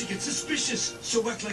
to get suspicious. So act like